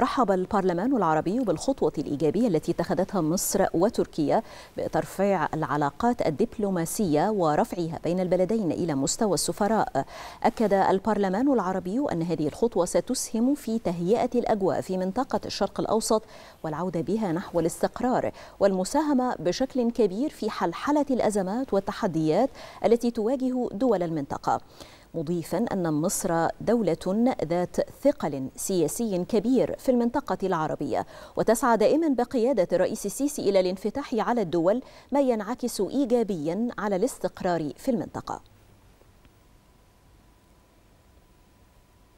رحب البرلمان العربي بالخطوة الإيجابية التي اتخذتها مصر وتركيا بترفيع العلاقات الدبلوماسية ورفعها بين البلدين إلى مستوى السفراء. أكد البرلمان العربي أن هذه الخطوة ستسهم في تهيئة الأجواء في منطقة الشرق الأوسط والعودة بها نحو الاستقرار والمساهمة بشكل كبير في حلحلة الأزمات والتحديات التي تواجه دول المنطقة. مضيفا أن مصر دولة ذات ثقل سياسي كبير في المنطقة العربية وتسعى دائما بقيادة الرئيس السيسي إلى الانفتاح على الدول ما ينعكس إيجابيا على الاستقرار في المنطقة.